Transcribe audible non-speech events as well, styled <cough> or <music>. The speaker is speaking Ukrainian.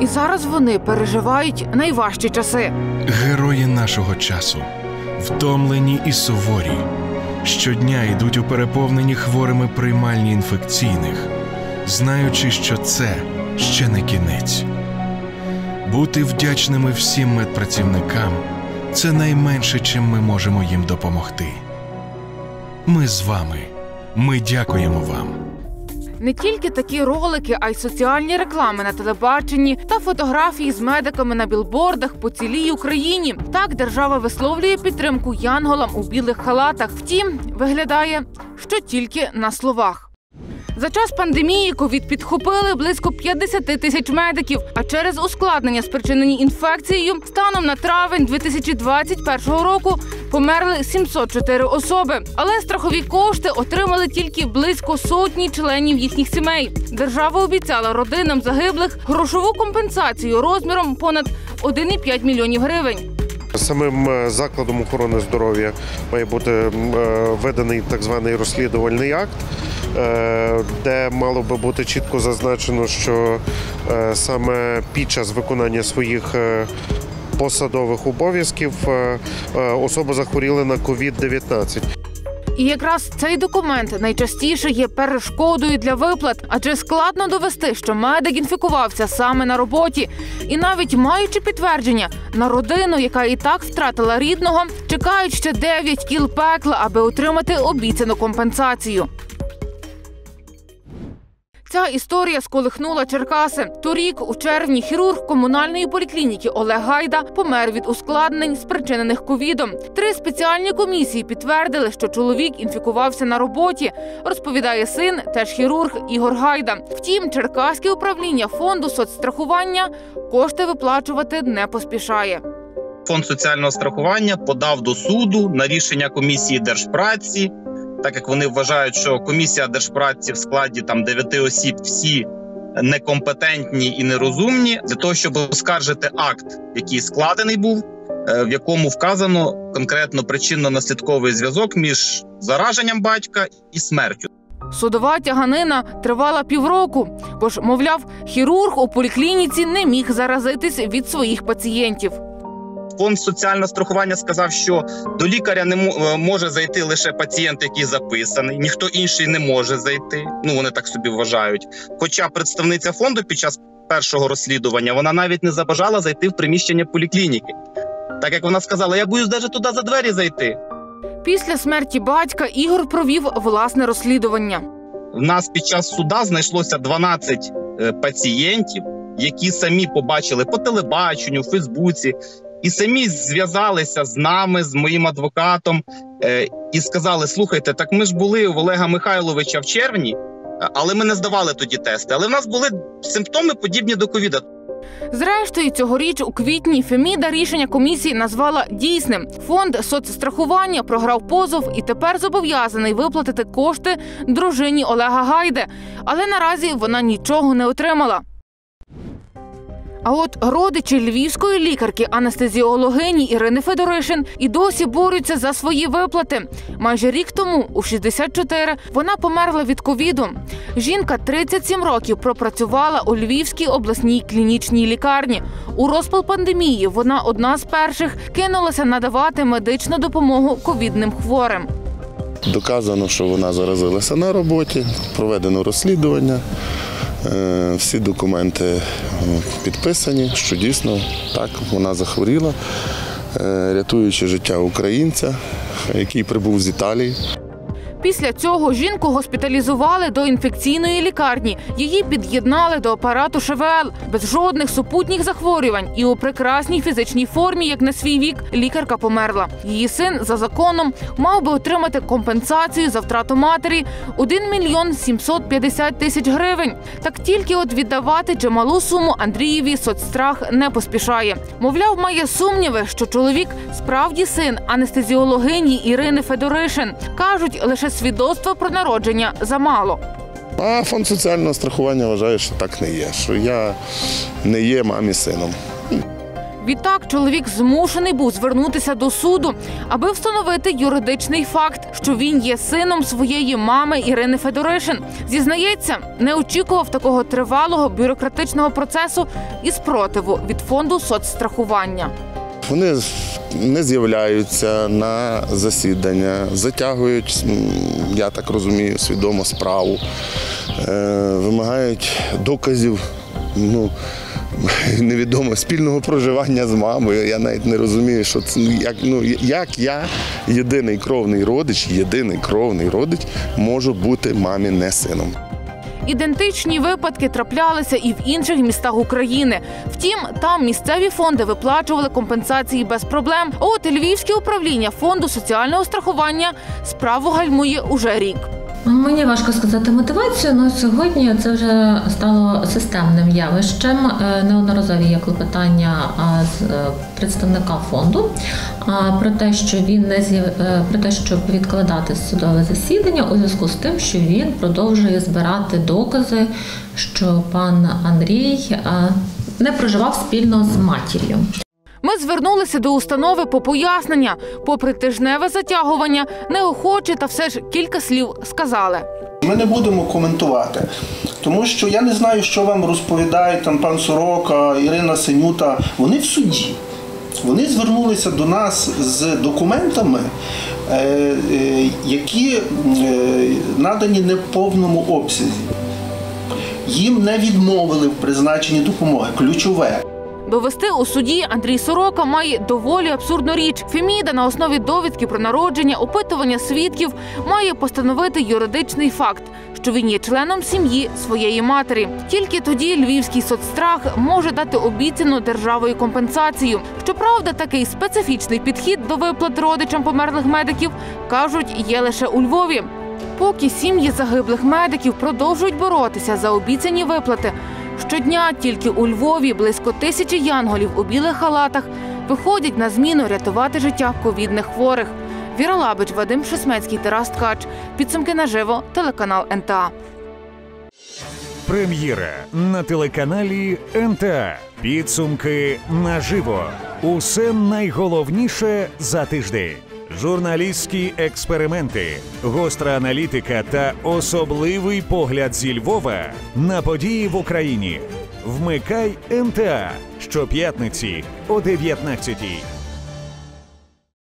І зараз вони переживають найважчі часи. Герої нашого часу, втомлені і суворі, щодня йдуть у переповнені хворими приймальні інфекційних, знаючи, що це ще не кінець. Бути вдячними всім медпрацівникам це найменше, чим ми можемо їм допомогти. Ми з вами. Ми дякуємо вам. Не тільки такі ролики, а й соціальні реклами на телебаченні та фотографії з медиками на білбордах по цілій Україні. Так держава висловлює підтримку янголам у білих халатах. Втім, виглядає, що тільки на словах. За час пандемії ковід підхопили близько 50 тисяч медиків. А через ускладнення, спричинені інфекцією, станом на травень 2021 року померли 704 особи. Але страхові кошти отримали тільки близько сотні членів їхніх сімей. Держава обіцяла родинам загиблих грошову компенсацію розміром понад 1,5 мільйонів гривень. Самим е, закладом охорони здоров'я має бути е, виданий так званий розслідувальний акт, е, де мало би бути чітко зазначено, що саме під час виконання своїх посадових обов'язків е, е, особа захворіла на COVID-19. І якраз цей документ найчастіше є перешкодою для виплат, адже складно довести, що медик інфікувався саме на роботі. І навіть маючи підтвердження на родину, яка і так втратила рідного, чекають ще 9 кіл пекла, аби отримати обіцяну компенсацію. Ця історія сколихнула Черкаси. Торік, у червні, хірург комунальної поліклініки Олег Гайда помер від ускладнень, спричинених ковідом. Три спеціальні комісії підтвердили, що чоловік інфікувався на роботі. Розповідає син, теж хірург Ігор Гайда. Втім, Черкаське управління фонду соцстрахування кошти виплачувати не поспішає. Фонд соціального страхування подав до суду на рішення комісії держпраці, так як вони вважають, що комісія держпраці в складі там дев'яти осіб всі некомпетентні і нерозумні для того, щоб оскаржити акт, який складений був, е, в якому вказано конкретно причинно-наслідковий зв'язок між зараженням батька і смертю. Судова тяганина тривала півроку, бо ж, мовляв, хірург у поліклініці не міг заразитись від своїх пацієнтів. Фонд соціального страхування сказав, що до лікаря не е, може зайти лише пацієнт, який записаний, ніхто інший не може зайти. Ну вони так собі вважають. Хоча представниця фонду під час першого розслідування вона навіть не забажала зайти в приміщення поліклініки. Так як вона сказала, я боюсь навіть туди за двері зайти. Після смерті батька Ігор провів власне розслідування. В нас під час суда знайшлося 12 е, пацієнтів, які самі побачили по телебаченню, в Фейсбуці, і самі зв'язалися з нами, з моїм адвокатом, е, і сказали: слухайте, так ми ж були у Олега Михайловича в червні, але ми не здавали тоді тести. Але в нас були симптоми подібні до ковіда. Зрештою, цьогоріч у квітні Феміда рішення комісії назвала дійсним. Фонд соцстрахування програв позов і тепер зобов'язаний виплатити кошти дружині Олега Гайде. Але наразі вона нічого не отримала. А от родичі львівської лікарки анестезіологині Ірини Федоришин і досі борються за свої виплати. Майже рік тому, у 64, вона померла від ковіду. Жінка 37 років пропрацювала у Львівській обласній клінічній лікарні. У розпал пандемії вона одна з перших кинулася надавати медичну допомогу ковідним хворим. Доказано, що вона заразилася на роботі, проведено розслідування. Е, Всі документи е, підписані, що дійсно так вона захворіла, е, рятуючи життя українця, який прибув з Італії. Після цього жінку госпіталізували до інфекційної лікарні. Її під'єднали до апарату ШВЛ без жодних супутніх захворювань і у прекрасній фізичній формі, як на свій вік, лікарка померла. Її син за законом мав би отримати компенсацію за втрату матері 1 мільйон 750 тисяч гривень. Так тільки от віддавати чималу суму Андрієві соцстрах не поспішає. Мовляв, має сумніви, що чоловік справді син анестезіологині Ірини Федоришин. кажуть, лише свідоцтво про народження замало. А фонд соціального страхування вважає, що так не є, що я не є мамі сином. Відтак чоловік змушений був звернутися до суду, аби встановити юридичний факт, що він є сином своєї мами Ірини Федоришин. Зізнається, не очікував такого тривалого бюрократичного процесу і спротиву від фонду соцстрахування. Вони не з'являються на засідання, затягують, я так розумію, свідомо справу, е, вимагають доказів. Ну, <laughs> невідомо спільного проживання з мамою. Я навіть не розумію, що це як, ну, як я, єдиний кровний родич, єдиний кровний родич, можу бути мамі не сином. Ідентичні випадки траплялися і в інших містах України. Втім, там місцеві фонди виплачували компенсації без проблем. От Львівське управління фонду соціального страхування справу гальмує уже рік. Мені важко сказати мотивацію, але сьогодні це вже стало системним явищем. Е, Неодноразові є клопотання з е, представника фонду про те, що він не з'яв... е, про те, щоб відкладати судове засідання у зв'язку з тим, що він продовжує збирати докази, що пан Андрій не проживав спільно з матір'ю. Ми звернулися до установи по пояснення. Попри тижневе затягування, неохоче та все ж кілька слів сказали. Ми не будемо коментувати, тому що я не знаю, що вам розповідають там пан Сорока, Ірина Синюта. Вони в суді. Вони звернулися до нас з документами, е, е, які е, надані не в повному обсязі. Їм не відмовили в призначенні допомоги. Ключове. Довести у суді Андрій Сорока має доволі абсурдну річ. Феміда на основі довідки про народження, опитування свідків має постановити юридичний факт, що він є членом сім'ї своєї матері. Тільки тоді львівський соцстрах може дати обіцяну державою компенсацію. Щоправда, такий специфічний підхід до виплат родичам померлих медиків кажуть є лише у Львові. Поки сім'ї загиблих медиків продовжують боротися за обіцяні виплати. Щодня тільки у Львові близько тисячі янголів у білих халатах виходять на зміну рятувати життя ковідних хворих. Віра Лабич, Вадим Шесмецький, Тарас Ткач. Підсумки наживо. Телеканал НТА. Прем'єра на телеканалі НТА. Підсумки наживо. Усе найголовніше за тиждень. Журналістські експерименти, гостра аналітика та особливий погляд зі Львова на події в Україні. Вмикай НТА щоп'ятниці о 19